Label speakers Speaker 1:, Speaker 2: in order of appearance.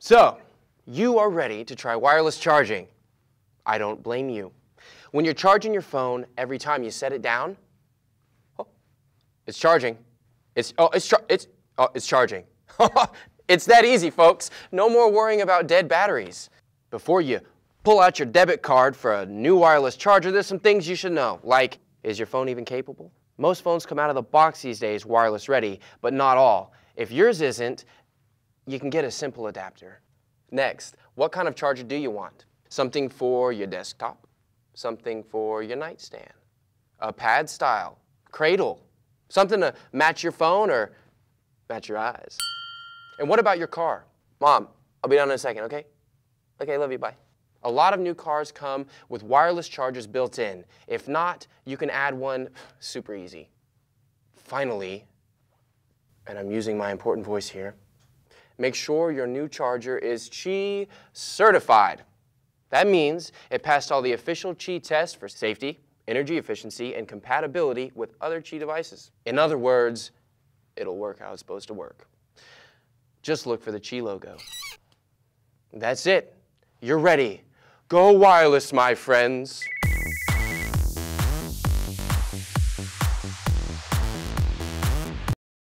Speaker 1: So, you are ready to try wireless charging. I don't blame you. When you're charging your phone, every time you set it down, oh, it's charging. It's, oh, it's, char it's, oh, it's charging. it's that easy, folks. No more worrying about dead batteries. Before you pull out your debit card for a new wireless charger, there's some things you should know, like, is your phone even capable? Most phones come out of the box these days wireless ready, but not all. If yours isn't, you can get a simple adapter. Next, what kind of charger do you want? Something for your desktop, something for your nightstand, a pad style, cradle, something to match your phone or match your eyes. And what about your car? Mom, I'll be down in a second, okay? Okay, love you, bye. A lot of new cars come with wireless chargers built in. If not, you can add one super easy. Finally, and I'm using my important voice here, make sure your new charger is Qi certified. That means it passed all the official Qi tests for safety, energy efficiency, and compatibility with other Qi devices. In other words, it'll work how it's supposed to work. Just look for the Qi logo. That's it. You're ready. Go wireless, my friends.